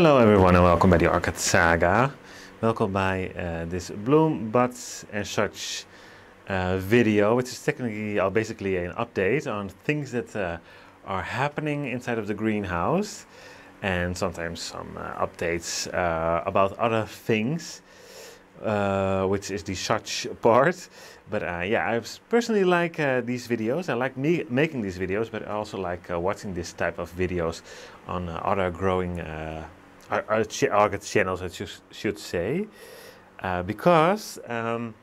Hello everyone and welcome by the Orchid Saga. Welcome by uh, this bloom buds and such uh, video, which is technically uh, basically an update on things that uh, are happening inside of the greenhouse and sometimes some uh, updates uh, about other things, uh, which is the such part. But yeah, I personally like these videos. I like me making these videos, but I also like watching this type of videos on other growing ch- orchid channels, I should, should say, uh, because um,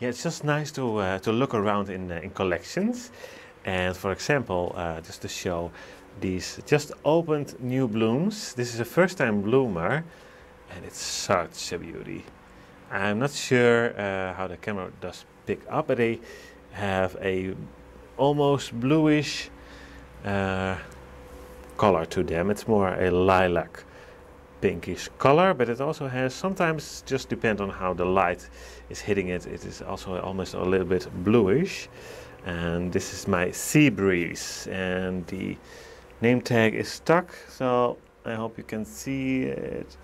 yeah, it's just nice to uh, to look around in uh, in collections, and for example, uh, just to show these just opened new blooms. This is a first time bloomer, and it's such a beauty. I'm not sure uh, how the camera does pick up, but they have a almost bluish color to them. It's more a lilac pinkish color, but it also has sometimes just depend on how the light is hitting it. It is also almost a little bit bluish. And this is my sea breeze, and the name tag is stuck, so I hope you can see it.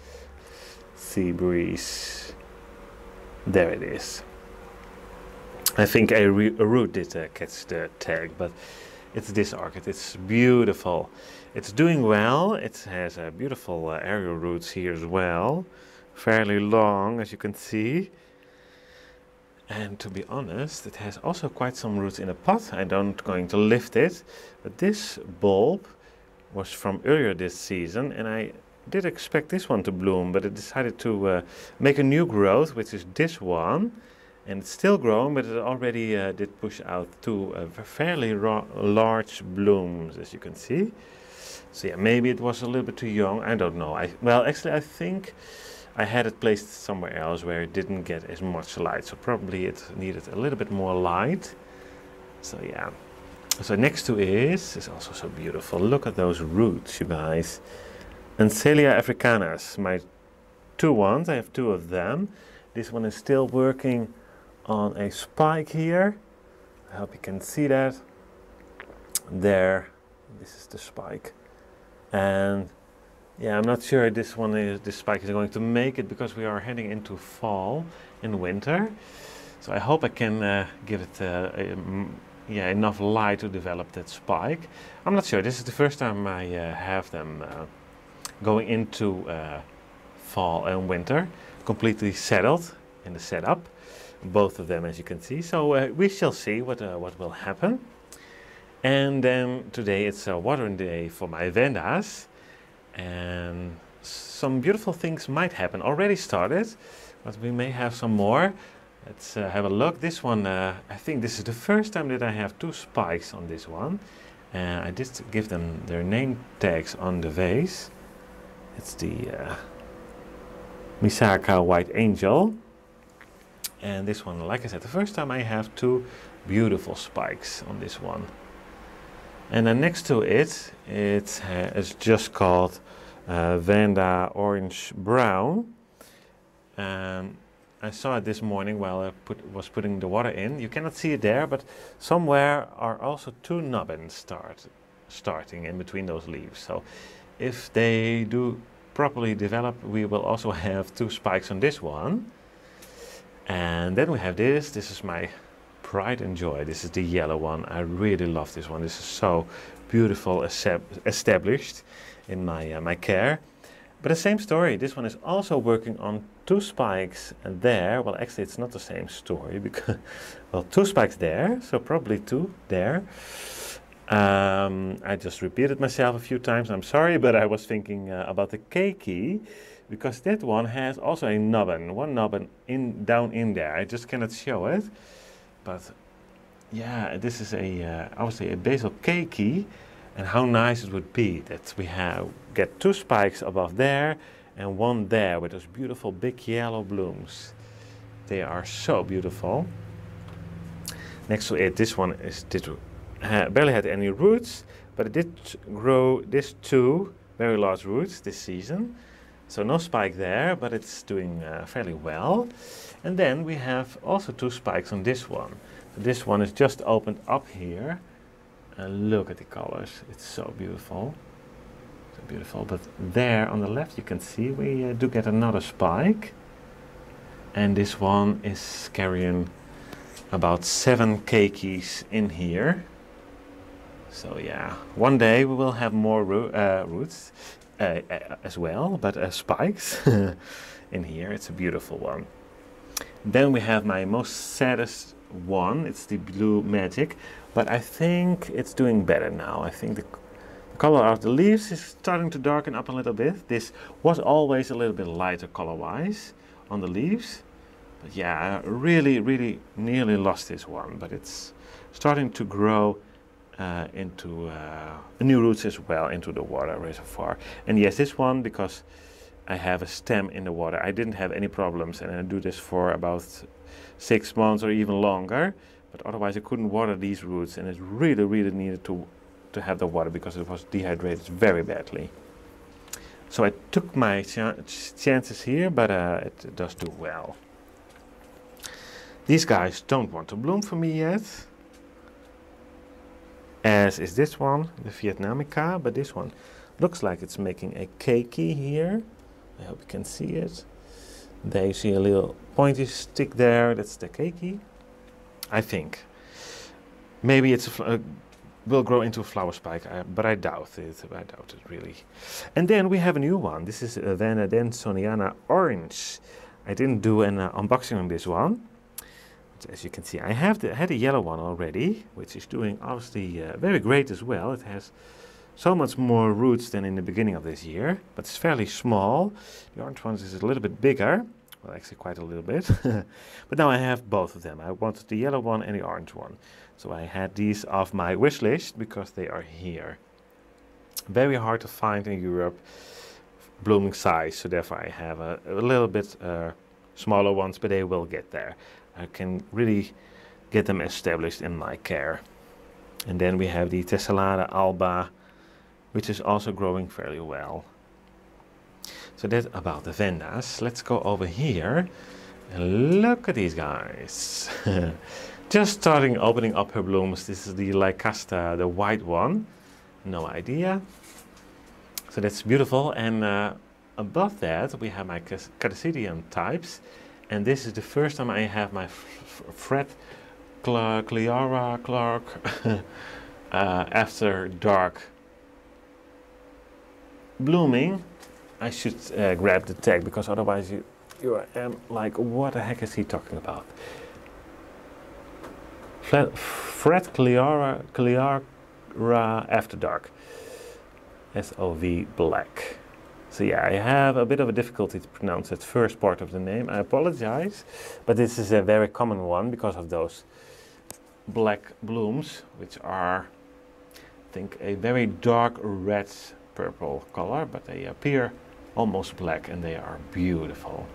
Sea breeze. There it is. I think a, a root did uh, catch the tag, but it's this orchid. It's beautiful. It's doing well. It has uh, beautiful uh, aerial roots here as well, fairly long, as you can see. And to be honest, it has also quite some roots in a pot. I don't going to lift it, but this bulb was from earlier this season, and I did expect this one to bloom, but it decided to uh, make a new growth, which is this one and it's still growing, but it already uh, did push out two uh, fairly large blooms, as you can see. So yeah, maybe it was a little bit too young. I don't know. I well, actually, I think I had it placed somewhere else where it didn't get as much light. So probably it needed a little bit more light. So yeah. So next to is is also so beautiful. Look at those roots, you guys. Ansellia africanas, my two ones. I have two of them. This one is still working on a spike here. I hope you can see that. There, this is the spike. And yeah, I'm not sure this one is this spike is going to make it because we are heading into fall and winter. So I hope I can uh, give it uh, um, yeah enough light to develop that spike. I'm not sure. This is the first time I uh, have them uh, going into uh, fall and winter, completely settled in the setup both of them as you can see. So uh, we shall see what, uh, what will happen. And then today it's a watering day for my Vandas. And some beautiful things might happen. Already started, but we may have some more. Let's uh, have a look. This one, uh, I think this is the first time that I have two spikes on this one. And I just give them their name tags on the vase. It's the uh, Misaka White Angel and this one like I said the first time I have two beautiful spikes on this one. And then next to it it is just called uh, Vanda Orange Brown. And I saw it this morning while I put, was putting the water in. You cannot see it there but somewhere are also two nubbins start, starting in between those leaves. So if they do properly develop we will also have two spikes on this one and then we have this. This is my pride and joy. This is the yellow one. I really love this one. This is so beautiful, established in my uh, my care. But the same story. This one is also working on two spikes there. Well, actually, it's not the same story because well, two spikes there, so probably two there. Um, I just repeated myself a few times. I'm sorry, but I was thinking uh, about the keiki because that one has also a nubbin, one nubbin in down in there. I just cannot show it, but yeah, this is a uh, would say a basal keiki, and how nice it would be that we have get two spikes above there and one there with those beautiful big yellow blooms. They are so beautiful. Next to it, this one is did uh, barely had any roots, but it did grow this two very large roots this season. So no spike there, but it's doing uh, fairly well. And then we have also two spikes on this one. So this one is just opened up here. And look at the colors, it's so beautiful. So beautiful. But there on the left you can see we uh, do get another spike. And this one is carrying about seven keikis in here. So yeah, one day we will have more ro uh, roots uh, as well, but uh, spikes in here. It's a beautiful one. Then we have my most saddest one. It's the blue magic, but I think it's doing better now. I think the color of the leaves is starting to darken up a little bit. This was always a little bit lighter color-wise on the leaves. But yeah, I really, really nearly lost this one, but it's starting to grow uh, into uh, new roots as well into the water reservoir. And yes, this one, because I have a stem in the water, I didn't have any problems and I do this for about six months or even longer. But otherwise I couldn't water these roots and it really, really needed to, to have the water because it was dehydrated very badly. So I took my ch chances here, but uh, it does do well. These guys don't want to bloom for me yet. As is this one, the Vietnamica, but this one looks like it's making a keiki here. I hope you can see it. There you see a little pointy stick there, that's the keiki. I think. Maybe it's a uh, will grow into a flower spike, uh, but I doubt it. I doubt it really. And then we have a new one. This is a Van Soniana Orange. I didn't do an uh, unboxing on this one as you can see, I have the, had a yellow one already, which is doing obviously uh, very great as well. It has so much more roots than in the beginning of this year, but it's fairly small. The orange one is a little bit bigger, well actually quite a little bit. but now I have both of them. I wanted the yellow one and the orange one. So I had these off my wish list because they are here. Very hard to find in Europe, blooming size, so therefore I have a, a little bit uh, smaller ones, but they will get there. I can really get them established in my care. And then we have the Tessellata alba, which is also growing fairly well. So that's about the Vandas. Let's go over here and look at these guys. Just starting opening up her blooms. This is the Lycaste, the white one. No idea. So that's beautiful. And uh, above that, we have my Catasetum types. And this is the first time I have my Fred Clark, Cleara Clark uh, after dark blooming. I should uh, grab the tag because otherwise you, you are um, like, what the heck is he talking about? Fred Cleara, Cleara After Dark. S-O-V Black. So yeah, I have a bit of a difficulty to pronounce that first part of the name. I apologize, but this is a very common one because of those black blooms, which are, I think, a very dark red purple color, but they appear almost black and they are beautiful.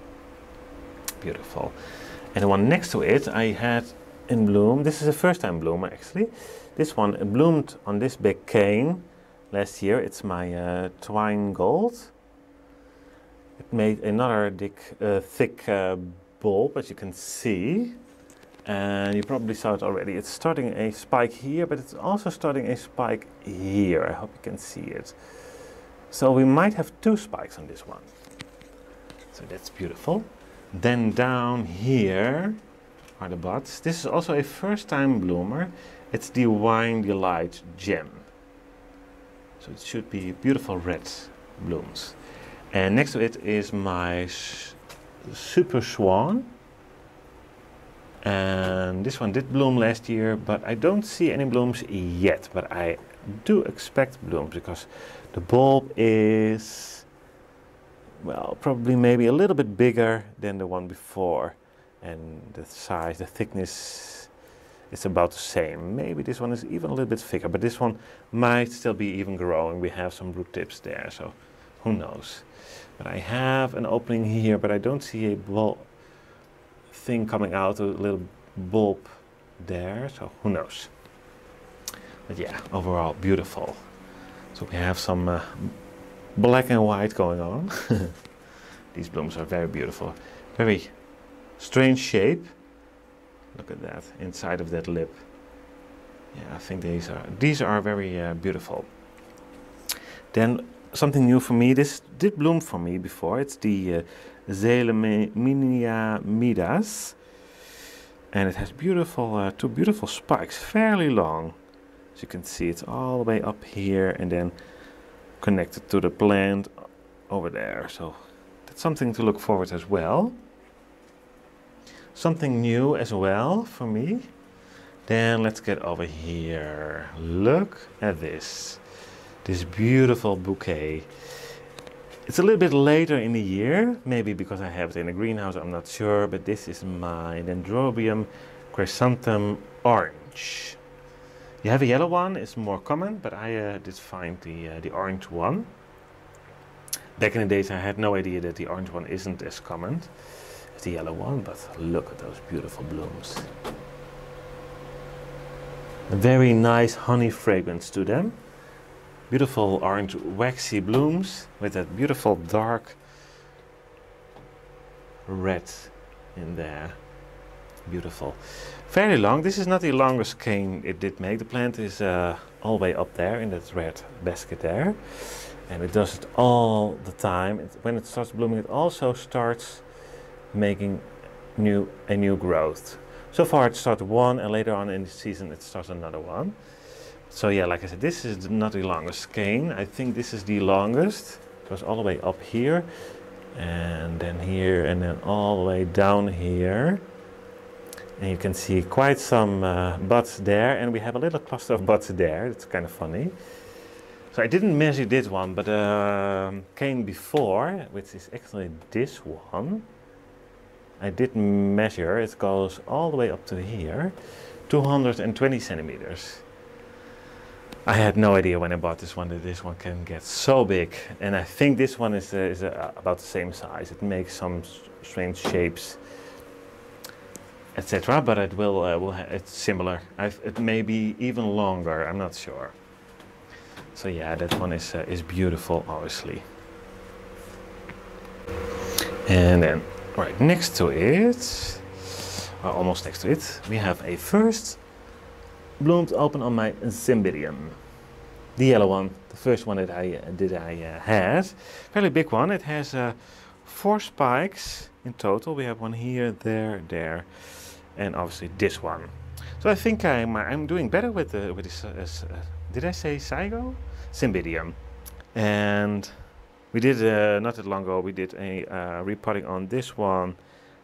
Beautiful. And the one next to it I had in bloom. This is a first time bloomer actually. This one bloomed on this big cane last year. It's my uh, Twine Gold. Made another thick, uh, thick uh, bulb, as you can see. And you probably saw it already. It's starting a spike here, but it's also starting a spike here. I hope you can see it. So we might have two spikes on this one. So that's beautiful. Then down here are the buds. This is also a first time bloomer. It's the Wine Delight Gem. So it should be beautiful red blooms. And next to it is my Super Swan. And this one did bloom last year, but I don't see any blooms yet. But I do expect blooms because the bulb is, well, probably maybe a little bit bigger than the one before. And the size, the thickness is about the same. Maybe this one is even a little bit thicker, but this one might still be even growing. We have some root tips there, so who knows. But I have an opening here, but I don't see a bulb thing coming out, a little bulb there, so who knows. But yeah, overall beautiful. So we have some uh, black and white going on. These blooms are very beautiful. Very strange shape. Look at that, inside of that lip. Yeah, I think these are, these are very uh, beautiful. Then something new for me. This did bloom for me before. It's the uh, Zeleminia midas. And it has beautiful, uh, two beautiful spikes, fairly long. As you can see, it's all the way up here and then connected to the plant over there. So that's something to look forward as well. Something new as well for me. Then let's get over here. Look at this. This beautiful bouquet. It's a little bit later in the year, maybe because I have it in a greenhouse, I'm not sure, but this is my Dendrobium chrysanthum orange. You have a yellow one, it's more common, but I uh, did find the, uh, the orange one. Back in the days I had no idea that the orange one isn't as common as the yellow one, but look at those beautiful blooms. A very nice honey fragrance to them. Beautiful orange waxy blooms with that beautiful dark red in there. Beautiful. Fairly long. This is not the longest cane it did make. The plant is uh, all the way up there in that red basket there. And it does it all the time. It, when it starts blooming, it also starts making new a new growth. So far it started one and later on in the season it starts another one. So yeah, like I said, this is not the longest cane. I think this is the longest. It goes all the way up here and then here and then all the way down here. And you can see quite some uh, buds there and we have a little cluster of buds there. It's kind of funny. So I didn't measure this one, but uh, cane before, which is actually this one, I did measure, it goes all the way up to here, 220 centimeters. I had no idea when I bought this one that this one can get so big. And I think this one is, uh, is uh, about the same size. It makes some strange shapes, etc. But it will, uh, will it's similar. I've, it may be even longer, I'm not sure. So yeah, that one is, uh, is beautiful, obviously. And then Right, next to it, or almost next to it, we have a first bloomed open on my Cymbidium. The yellow one, the first one that I uh, did I uh, had. Fairly big one. It has uh, four spikes in total. We have one here, there, there, and obviously this one. So I think I'm I'm doing better with the with this. Uh, uh, did I say Saigo? Cymbidium, and we did, uh, not that long ago, we did a repotting on this one,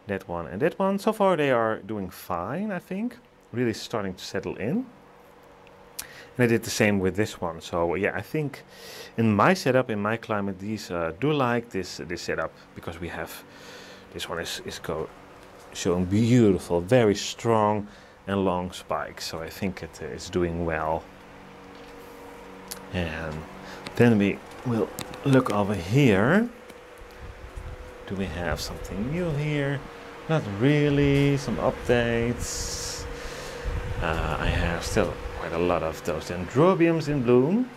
that one and that one. So far they are doing fine, I think. Really starting to settle in. And I did the same with this one. So yeah, I think in my setup, in my climate, these uh, do like this this setup because we have this one is is go showing beautiful, very strong and long spikes. So I think it is doing well. And then we will look over here. Do we have something new here? Not really. Some updates. Uh, I have still quite a lot of those dendrobiums in bloom.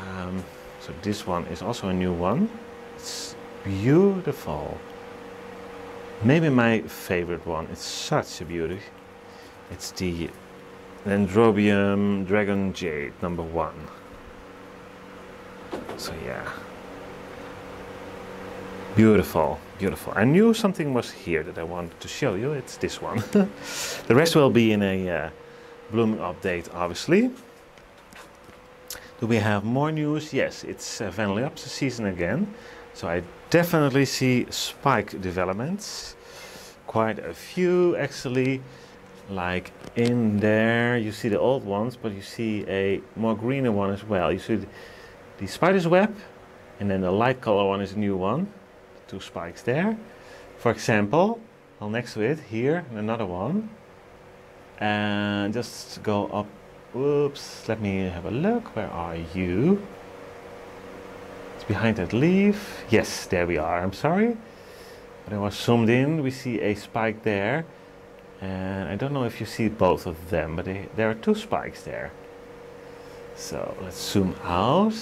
Um, so this one is also a new one. It's beautiful. Maybe my favorite one. It's such a beauty. It's the Dendrobium Dragon Jade number one. So yeah. Beautiful, beautiful. I knew something was here that I wanted to show you. It's this one. the rest will be in a uh, blooming update, obviously. Do we have more news? Yes, it's uh, Vanilliops season again. So I definitely see spike developments. Quite a few actually. Like in there, you see the old ones, but you see a more greener one as well. You see the spider's web and then the light color one is a new one two spikes there. For example well next to it here another one. And just go up. Oops, let me have a look. Where are you? It's behind that leaf. Yes there we are. I'm sorry. But I was zoomed in. We see a spike there. And I don't know if you see both of them but they, there are two spikes there. So let's zoom out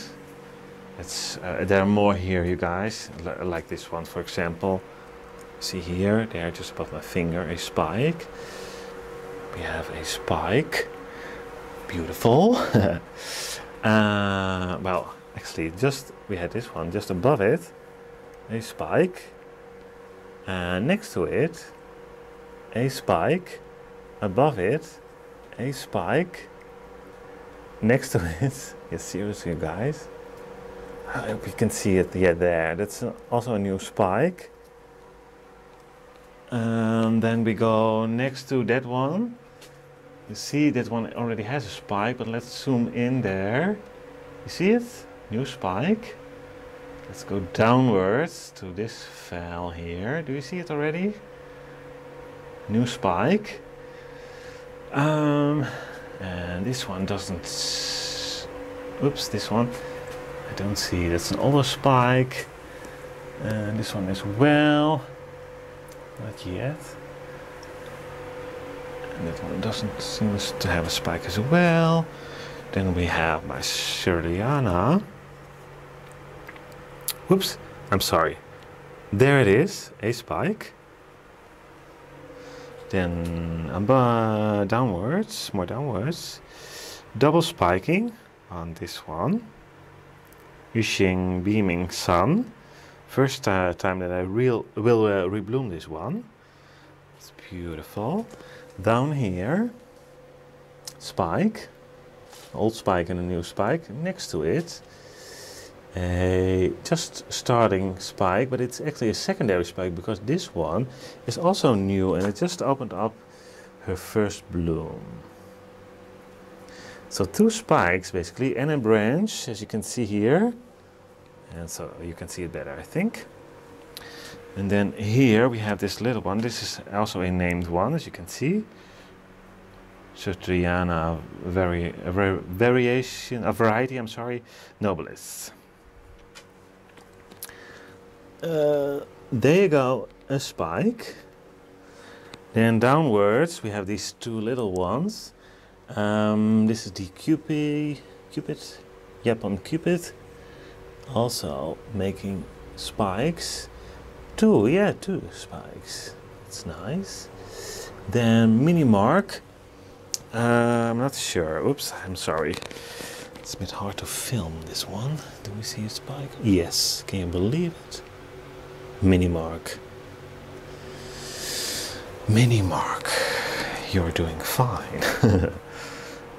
uh, there are more here, you guys, L like this one, for example. See here, there, just above my finger, a spike. We have a spike. Beautiful. uh, well, actually just we had this one just above it a spike and next to it a spike above it a spike next to it yes seriously guys Hope you can see it yeah there. That's also a new spike. And then we go next to that one. You see that one already has a spike but let's zoom in there. You see it? New spike. Let's go downwards to this fell here. Do you see it already? New spike. Um, and this one doesn't oops this one I don't see that's an older spike and this one as well not yet and that one doesn't seem to have a spike as well then we have my schilleriana Whoops, I'm sorry. There it is, a spike. Then uh, downwards, more downwards. Double spiking on this one. Yixing Beaming Sun. First uh, time that I real, will uh, rebloom this one. It's beautiful. Down here, spike. Old spike and a new spike. Next to it, a just starting spike, but it's actually a secondary spike because this one is also new and it just opened up her first bloom. So two spikes basically and a branch as you can see here. And so you can see it better I think. And then here we have this little one. This is also a named one as you can see. Citriana vari, a very variation, a variety, I'm sorry, nobilis. Uh, there you go, a spike. Then downwards we have these two little ones. Um, this is the Cupid, Cupid, Japan Cupid. Also making spikes. Two, yeah, two spikes. It's nice. Then Mini Mark. Uh, I'm not sure. Oops, I'm sorry. It's a bit hard to film this one. Do we see a spike? Yes. Can you believe it? Mini Mark. Minimark. Minimark, you're doing fine.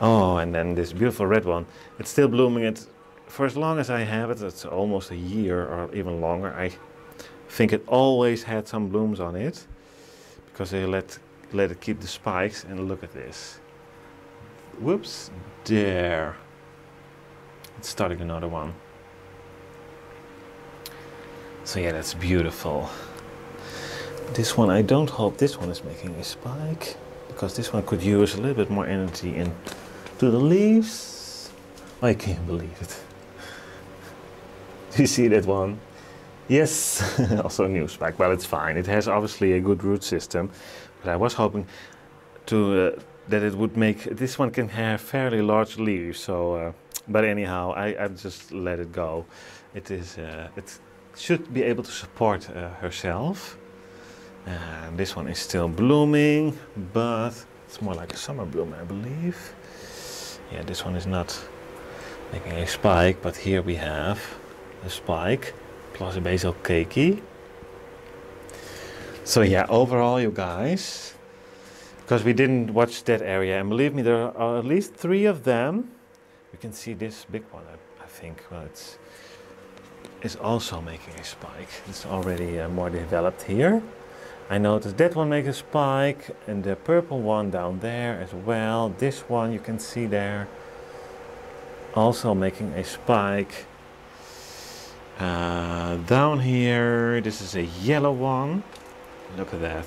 oh, and then this beautiful red one. It's still blooming it for as long as I have it. It's almost a year or even longer. I think it always had some blooms on it because they let let it keep the spikes. And look at this. Whoops, there. It's starting another one. So yeah, that's beautiful. This one, I don't hope this one is making a spike because this one could use a little bit more energy into the leaves. I can't believe it. Do you see that one? Yes, also new spike. Well, it's fine. It has obviously a good root system, but I was hoping to uh, that it would make this one can have fairly large leaves. So, uh, but anyhow, I I just let it go. It is uh, it's should be able to support uh, herself. And this one is still blooming, but it's more like a summer bloom, I believe. Yeah, this one is not making a spike, but here we have a spike plus a basal keiki. So yeah, overall, you guys, because we didn't watch that area, and believe me, there are at least three of them. We can see this big one, I, I think. Well, it's is also making a spike. It's already uh, more developed here. I noticed that one makes a spike and the purple one down there as well. This one you can see there also making a spike. Uh, down here, this is a yellow one. Look at that.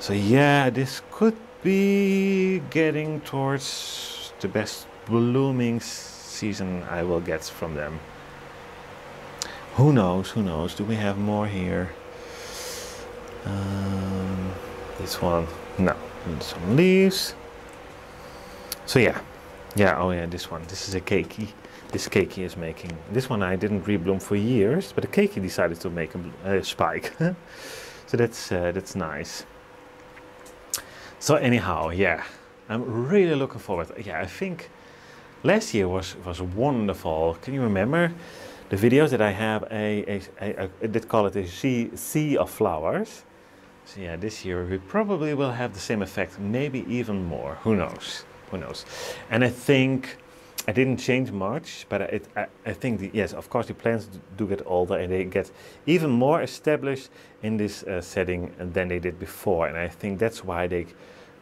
So yeah, this could be getting towards the best blooming season I will get from them. Who knows? Who knows? Do we have more here? Um, this one, no. And some leaves. So yeah, yeah. Oh yeah, this one. This is a keiki. This keiki is making. This one I didn't rebloom for years, but the keiki decided to make a, a spike. so that's uh, that's nice. So anyhow, yeah, I'm really looking forward. Yeah, I think last year was was wonderful. Can you remember the videos that I have? A, a, a, a I did call it a sea, sea of flowers. So yeah, this year we probably will have the same effect, maybe even more. Who knows? Who knows? And I think I didn't change much, but it, I, I think the, yes, of course the plants do get older and they get even more established in this uh, setting than they did before. And I think that's why they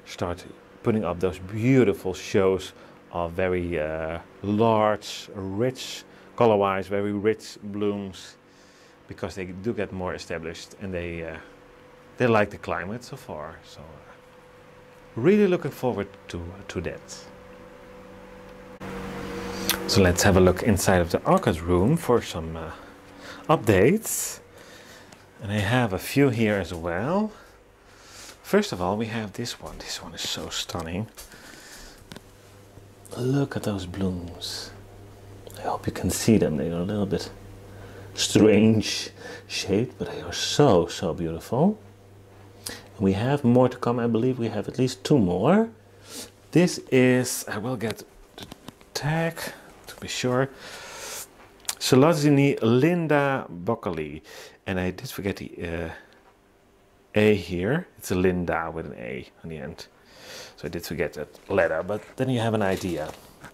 start putting up those beautiful shows of very uh, large, rich, color-wise, very rich blooms, because they do get more established and they uh, they like the climate so far. So really looking forward to to that. So let's have a look inside of the orchid room for some uh, updates. And I have a few here as well. First of all, we have this one. This one is so stunning. Look at those blooms. I hope you can see them. They are a little bit strange shaped, but they are so, so beautiful. We have more to come. I believe we have at least two more. This is, I will get the tag to be sure. Solazini Linda Boccoli. And I did forget the uh, A here. It's a Linda with an A on the end. So I did forget that letter, but then you have an idea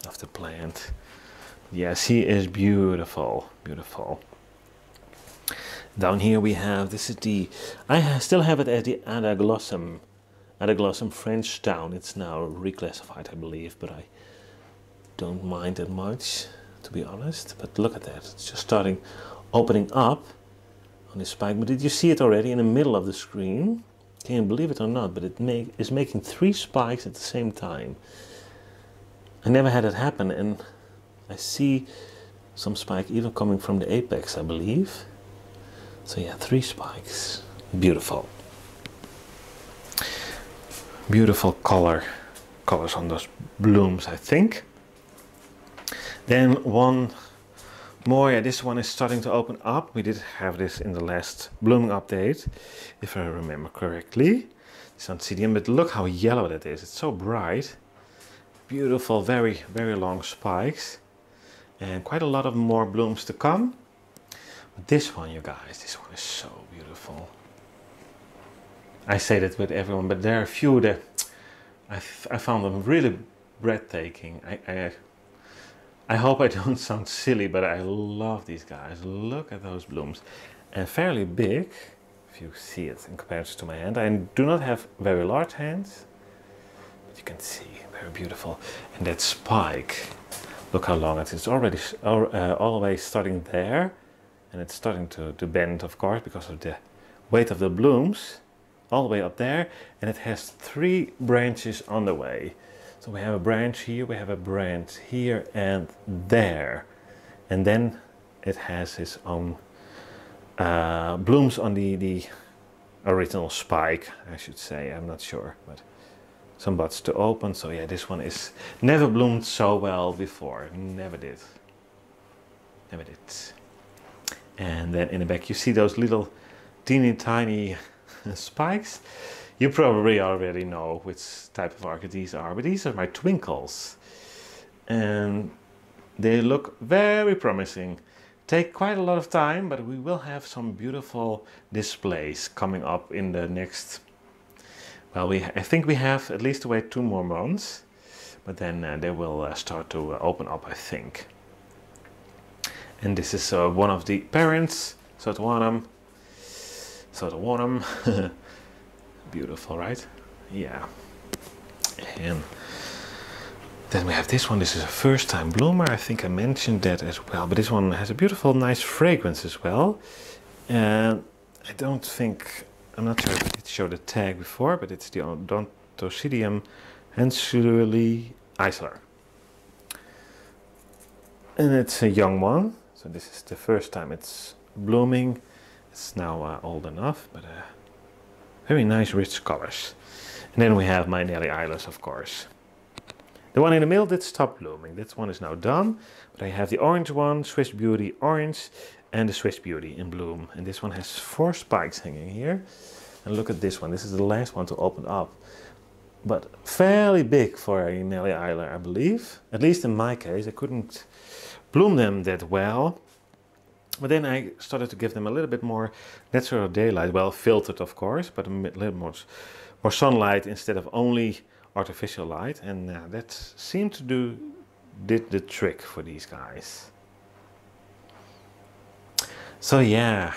of the plant. Yes, he is beautiful, beautiful. Down here we have, this is the, I still have it as the Adaglossum, Adaglossum French town. It's now reclassified, I believe, but I don't mind it much, to be honest. But look at that, it's just starting opening up on this spike. But did you see it already in the middle of the screen? Can you believe it or not? But it make, is making three spikes at the same time. I never had it happen, and I see some spike even coming from the apex, I believe. So yeah, three spikes. Beautiful. Beautiful color colors on those blooms, I think. Then one more, yeah, this one is starting to open up. We did have this in the last blooming update, if I remember correctly. This Oncidium, but look how yellow that is. It's so bright. Beautiful, very, very long spikes. And quite a lot of more blooms to come. This one, you guys, this one is so beautiful. I say that with everyone, but there are a few that I, I found them really breathtaking. I, I I hope I don't sound silly, but I love these guys. Look at those blooms. And fairly big, if you see it in comparison to my hand. I do not have very large hands, but you can see, very beautiful. And that spike, look how long it is. It's already uh, all the way starting there. And it's starting to, to bend, of course, because of the weight of the blooms. All the way up there. And it has three branches on the way. So we have a branch here, we have a branch here and there. And then it has its own uh, blooms on the, the original spike, I should say. I'm not sure, but some buds to open. So yeah, this one is never bloomed so well before. Never did. Never did. And then in the back you see those little teeny tiny spikes. You probably already know which type of orchid these are, but these are my twinkles. And they look very promising. Take quite a lot of time, but we will have some beautiful displays coming up in the next, well, we I think we have at least to wait two more months, but then uh, they will uh, start to uh, open up, I think. And this is uh, one of the parents, sotoanum, sotoanum. Beautiful, right? Yeah. And then we have this one. This is a first time bloomer. I think I mentioned that as well. But this one has a beautiful, nice fragrance as well. And I don't think, I'm not sure if it showed the tag before, but it's the Odontocidium Hansueli Isler. And it's a young one. So this is the first time it's blooming. It's now uh, old enough, but uh, very nice rich colors. And then we have my Nelly Isler, of course. The one in the middle did stop blooming. This one is now done. But I have the orange one, Swiss Beauty orange, and the Swiss Beauty in bloom. And this one has four spikes hanging here. And look at this one. This is the last one to open up. but fairly big for a Nelly Isler, I believe. At least in my case, I couldn't bloom them that well. But then I started to give them a little bit more natural daylight, well filtered of course, but a little more, more sunlight instead of only artificial light. And uh, that seemed to do did the trick for these guys. So yeah,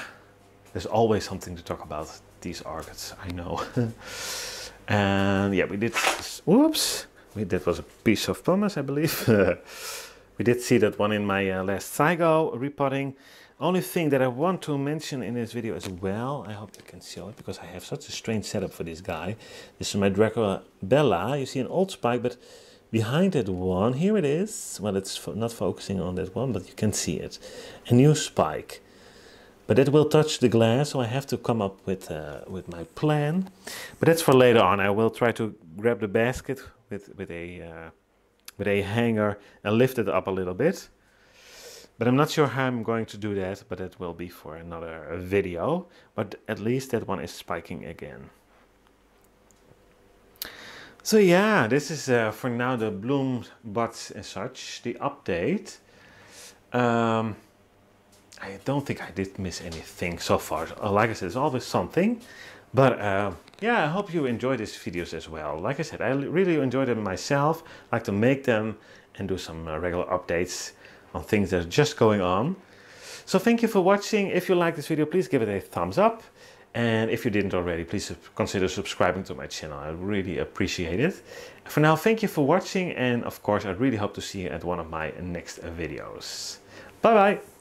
there's always something to talk about these orchids, I know. and yeah, we did, whoops, we, that was a piece of pumice, I believe. we did see that one in my uh, last Saigo repotting. Only thing that I want to mention in this video as well, I hope you can see it because I have such a strange setup for this guy. This is my Dracula Bella. You see an old spike, but behind that one, here it is. Well, it's fo not focusing on that one, but you can see it. A new spike. But it will touch the glass, so I have to come up with, uh, with my plan. But that's for later on. I will try to grab the basket with, with, a, uh, with a hanger and lift it up a little bit. But I'm not sure how I'm going to do that, but it will be for another video. But at least that one is spiking again. So yeah, this is uh, for now the bloom buds and such, the update. Um, I don't think I did miss anything so far. Like I said, it's always something. But uh, yeah, I hope you enjoy these videos as well. Like I said, I really enjoy them myself. I like to make them and do some uh, regular updates on things that are just going on. So thank you for watching. If you like this video, please give it a thumbs up. And if you didn't already, please consider subscribing to my channel. I really appreciate it. For now, thank you for watching. And of course, I really hope to see you at one of my next videos. Bye bye.